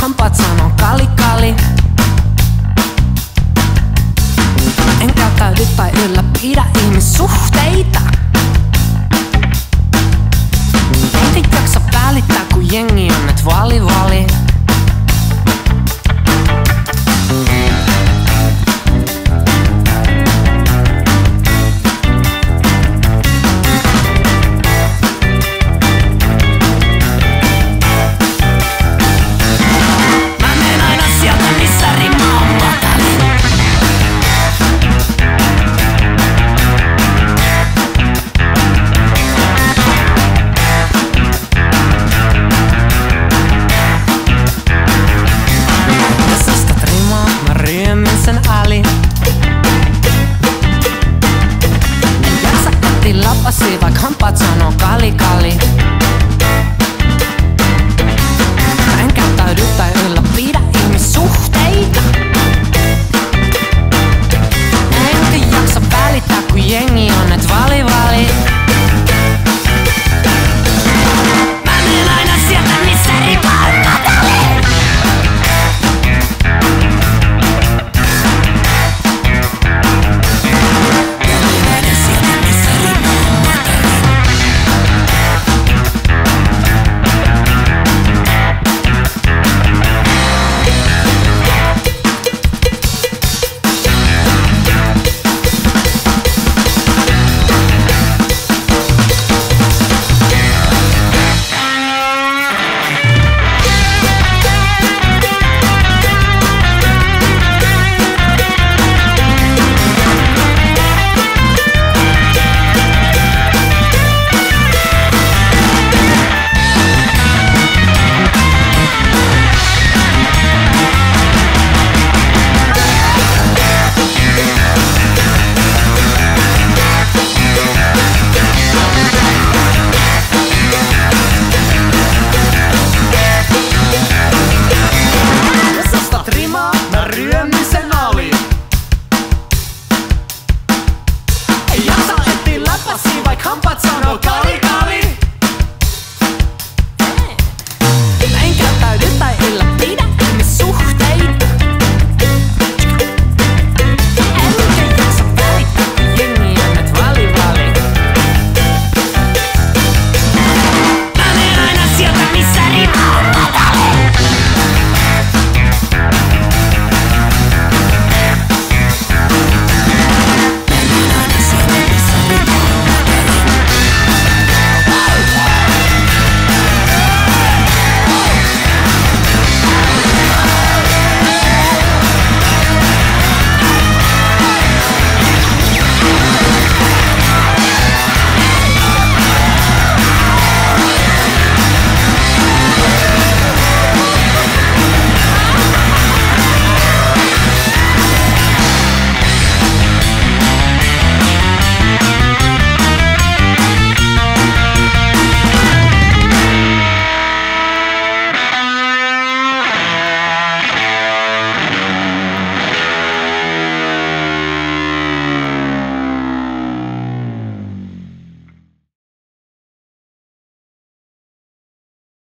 пацан hampaat sanoo kali kali.